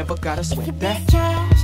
never gotta sweat that.